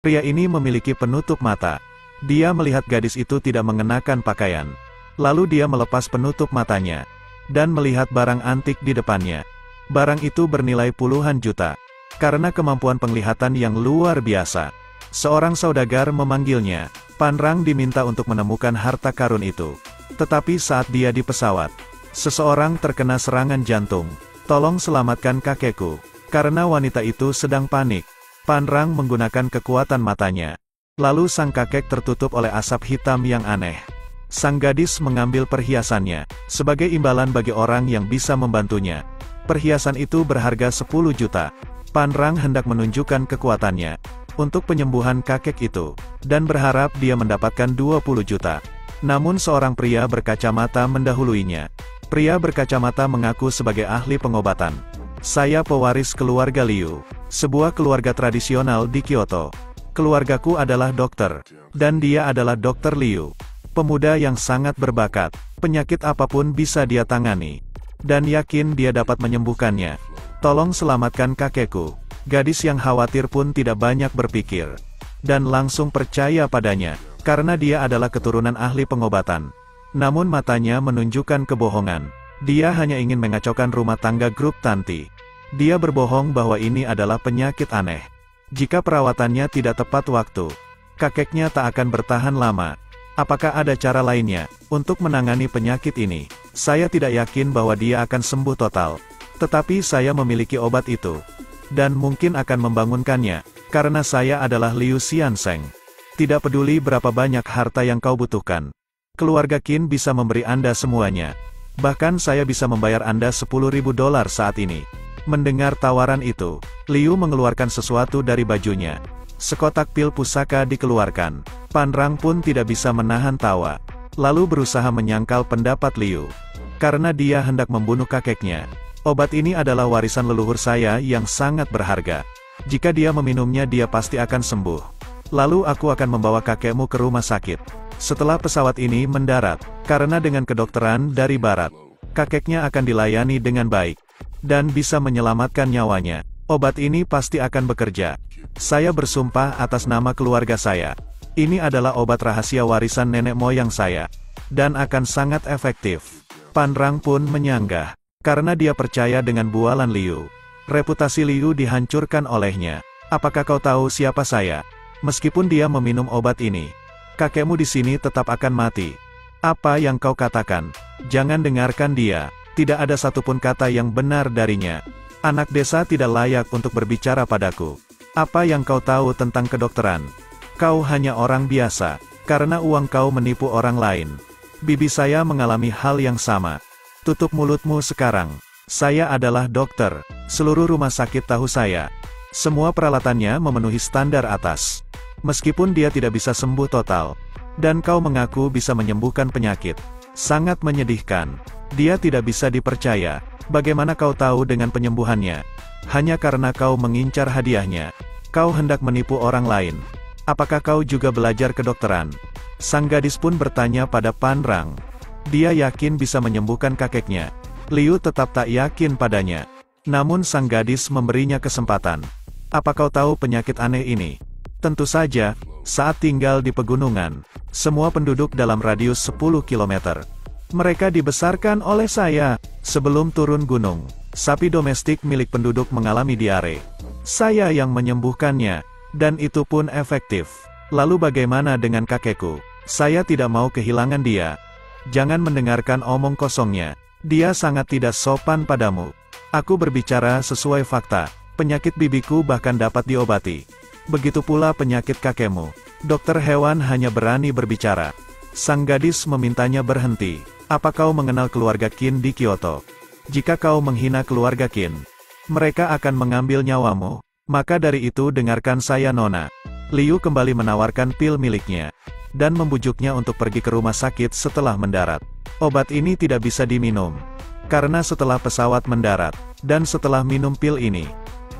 Pria ini memiliki penutup mata. Dia melihat gadis itu tidak mengenakan pakaian. Lalu dia melepas penutup matanya. Dan melihat barang antik di depannya. Barang itu bernilai puluhan juta. Karena kemampuan penglihatan yang luar biasa. Seorang saudagar memanggilnya. Panrang diminta untuk menemukan harta karun itu. Tetapi saat dia di pesawat, seseorang terkena serangan jantung. Tolong selamatkan kakekku. Karena wanita itu sedang panik. Panrang menggunakan kekuatan matanya. Lalu sang kakek tertutup oleh asap hitam yang aneh. Sang gadis mengambil perhiasannya, sebagai imbalan bagi orang yang bisa membantunya. Perhiasan itu berharga 10 juta. Panrang hendak menunjukkan kekuatannya, untuk penyembuhan kakek itu, dan berharap dia mendapatkan 20 juta. Namun seorang pria berkacamata mendahuluinya. Pria berkacamata mengaku sebagai ahli pengobatan. Saya pewaris keluarga Liu, sebuah keluarga tradisional di Kyoto. Keluargaku adalah dokter, dan dia adalah dokter Liu. Pemuda yang sangat berbakat, penyakit apa pun bisa dia tangani. Dan yakin dia dapat menyembuhkannya. Tolong selamatkan kakekku. Gadis yang khawatir pun tidak banyak berpikir. Dan langsung percaya padanya, karena dia adalah keturunan ahli pengobatan. Namun matanya menunjukkan kebohongan. Dia hanya ingin mengacaukan rumah tangga grup Tanti. Dia berbohong bahwa ini adalah penyakit aneh. Jika perawatannya tidak tepat waktu, kakeknya tak akan bertahan lama. Apakah ada cara lainnya untuk menangani penyakit ini? Saya tidak yakin bahwa dia akan sembuh total. Tetapi saya memiliki obat itu. Dan mungkin akan membangunkannya, karena saya adalah Liu Xiansheng. Tidak peduli berapa banyak harta yang kau butuhkan. Keluarga Qin bisa memberi Anda semuanya. Bahkan saya bisa membayar Anda 10.000 dolar saat ini. Mendengar tawaran itu, Liu mengeluarkan sesuatu dari bajunya. Sekotak pil pusaka dikeluarkan. Panrang pun tidak bisa menahan tawa. Lalu berusaha menyangkal pendapat Liu. Karena dia hendak membunuh kakeknya. Obat ini adalah warisan leluhur saya yang sangat berharga. Jika dia meminumnya dia pasti akan sembuh. Lalu aku akan membawa kakekmu ke rumah sakit. Setelah pesawat ini mendarat, karena dengan kedokteran dari barat, kakeknya akan dilayani dengan baik dan bisa menyelamatkan nyawanya. Obat ini pasti akan bekerja. Saya bersumpah atas nama keluarga saya. Ini adalah obat rahasia warisan nenek moyang saya. Dan akan sangat efektif. Panrang pun menyanggah. Karena dia percaya dengan bualan Liu. Reputasi Liu dihancurkan olehnya. Apakah kau tahu siapa saya? Meskipun dia meminum obat ini. Kakekmu di sini tetap akan mati. Apa yang kau katakan? Jangan dengarkan dia. Tidak ada satupun kata yang benar darinya. Anak desa tidak layak untuk berbicara padaku. Apa yang kau tahu tentang kedokteran? Kau hanya orang biasa, karena uang kau menipu orang lain. Bibi saya mengalami hal yang sama. Tutup mulutmu sekarang. Saya adalah dokter. Seluruh rumah sakit tahu saya. Semua peralatannya memenuhi standar atas. Meskipun dia tidak bisa sembuh total. Dan kau mengaku bisa menyembuhkan penyakit. Sangat menyedihkan. Dia tidak bisa dipercaya. Bagaimana kau tahu dengan penyembuhannya? Hanya karena kau mengincar hadiahnya. Kau hendak menipu orang lain. Apakah kau juga belajar kedokteran? Sang gadis pun bertanya pada Panrang. Dia yakin bisa menyembuhkan kakeknya. Liu tetap tak yakin padanya. Namun sang gadis memberinya kesempatan. Apa kau tahu penyakit aneh ini? Tentu saja, saat tinggal di pegunungan, semua penduduk dalam radius 10 km mereka dibesarkan oleh saya. Sebelum turun gunung, sapi domestik milik penduduk mengalami diare. Saya yang menyembuhkannya, dan itu pun efektif. Lalu bagaimana dengan kakekku? Saya tidak mau kehilangan dia. Jangan mendengarkan omong kosongnya. Dia sangat tidak sopan padamu. Aku berbicara sesuai fakta. Penyakit bibiku bahkan dapat diobati. Begitu pula penyakit kakekmu. Dokter hewan hanya berani berbicara. Sang gadis memintanya berhenti. Apa kau mengenal keluarga Qin di Kyoto? Jika kau menghina keluarga Qin, mereka akan mengambil nyawamu. Maka dari itu dengarkan saya Nona. Liu kembali menawarkan pil miliknya. Dan membujuknya untuk pergi ke rumah sakit setelah mendarat. Obat ini tidak bisa diminum. Karena setelah pesawat mendarat, dan setelah minum pil ini,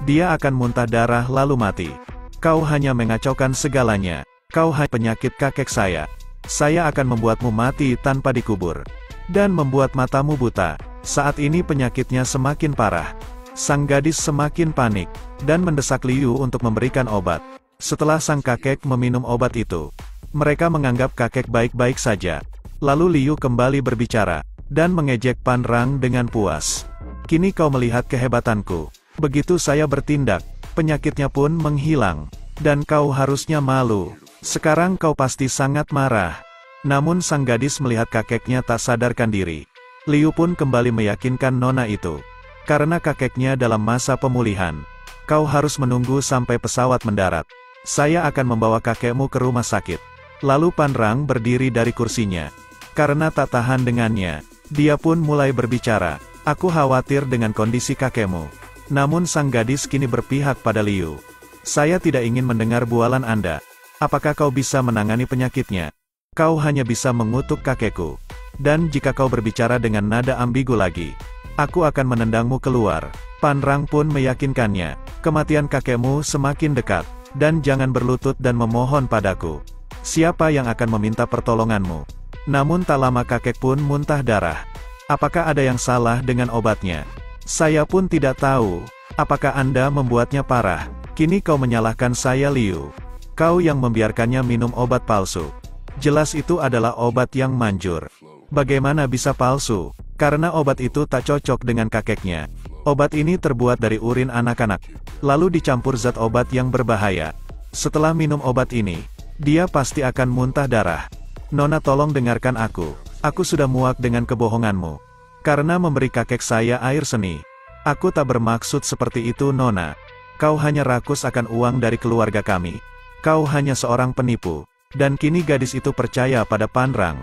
dia akan muntah darah lalu mati. Kau hanya mengacaukan segalanya. Kau hanya penyakit kakek saya. Saya akan membuatmu mati tanpa dikubur. Dan membuat matamu buta. Saat ini penyakitnya semakin parah. Sang gadis semakin panik, dan mendesak Liu untuk memberikan obat. Setelah sang kakek meminum obat itu, mereka menganggap kakek baik-baik saja. Lalu Liu kembali berbicara, dan mengejek Pan Rang dengan puas. Kini kau melihat kehebatanku. Begitu saya bertindak, penyakitnya pun menghilang. Dan kau harusnya malu. Sekarang kau pasti sangat marah. Namun sang gadis melihat kakeknya tak sadarkan diri. Liu pun kembali meyakinkan nona itu. Karena kakeknya dalam masa pemulihan. Kau harus menunggu sampai pesawat mendarat. Saya akan membawa kakekmu ke rumah sakit. Lalu Panrang berdiri dari kursinya. Karena tak tahan dengannya, dia pun mulai berbicara. Aku khawatir dengan kondisi kakekmu. Namun sang gadis kini berpihak pada Liu. Saya tidak ingin mendengar bualan Anda. Apakah kau bisa menangani penyakitnya? Kau hanya bisa mengutuk kakekku. Dan jika kau berbicara dengan nada ambigu lagi, aku akan menendangmu keluar. Panrang pun meyakinkannya, kematian kakekmu semakin dekat dan jangan berlutut dan memohon padaku. Siapa yang akan meminta pertolonganmu? Namun tak lama kakek pun muntah darah. Apakah ada yang salah dengan obatnya? Saya pun tidak tahu. Apakah Anda membuatnya parah? Kini kau menyalahkan saya Liu. Kau yang membiarkannya minum obat palsu. Jelas itu adalah obat yang manjur. Bagaimana bisa palsu? Karena obat itu tak cocok dengan kakeknya. Obat ini terbuat dari urin anak-anak, lalu dicampur zat obat yang berbahaya. Setelah minum obat ini, dia pasti akan muntah darah. Nona tolong dengarkan aku, aku sudah muak dengan kebohonganmu. Karena memberi kakek saya air seni. Aku tak bermaksud seperti itu Nona. Kau hanya rakus akan uang dari keluarga kami. Kau hanya seorang penipu. Dan kini gadis itu percaya pada Panrang.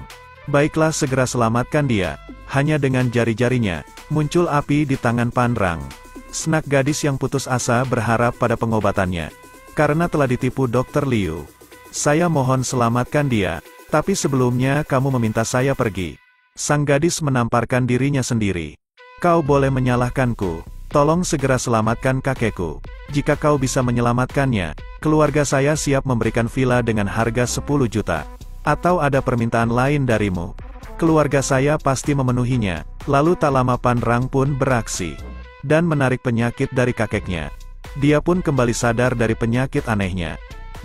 Baiklah segera selamatkan dia. Hanya dengan jari-jarinya, muncul api di tangan Panrang. Snak gadis yang putus asa berharap pada pengobatannya. Karena telah ditipu Dr. Liu. Saya mohon selamatkan dia, tapi sebelumnya kamu meminta saya pergi. Sang gadis menamparkan dirinya sendiri. Kau boleh menyalahkanku, tolong segera selamatkan kakekku. Jika kau bisa menyelamatkannya, keluarga saya siap memberikan villa dengan harga 10 juta. Atau ada permintaan lain darimu keluarga saya pasti memenuhinya. Lalu tak lama Panrang pun beraksi. Dan menarik penyakit dari kakeknya. Dia pun kembali sadar dari penyakit anehnya.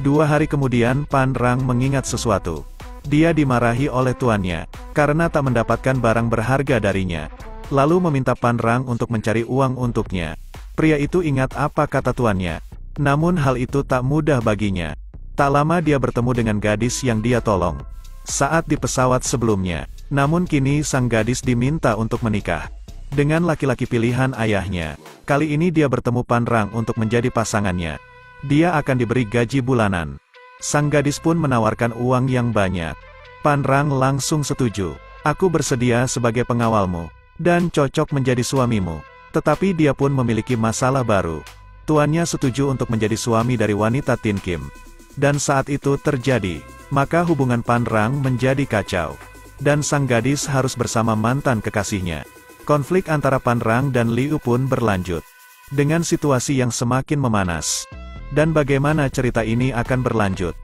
Dua hari kemudian Panrang mengingat sesuatu. Dia dimarahi oleh tuannya, karena tak mendapatkan barang berharga darinya. Lalu meminta Panrang untuk mencari uang untuknya. Pria itu ingat apa kata tuannya. Namun hal itu tak mudah baginya. Tak lama dia bertemu dengan gadis yang dia tolong. Saat di pesawat sebelumnya, namun kini sang gadis diminta untuk menikah. Dengan laki-laki pilihan ayahnya, kali ini dia bertemu Panrang untuk menjadi pasangannya. Dia akan diberi gaji bulanan. Sang gadis pun menawarkan uang yang banyak. Panrang langsung setuju. Aku bersedia sebagai pengawalmu, dan cocok menjadi suamimu. Tetapi dia pun memiliki masalah baru. Tuannya setuju untuk menjadi suami dari wanita Tin Kim. Dan saat itu terjadi, maka hubungan Panrang menjadi kacau dan sang gadis harus bersama mantan kekasihnya. Konflik antara Panrang dan Liu pun berlanjut. Dengan situasi yang semakin memanas. Dan bagaimana cerita ini akan berlanjut?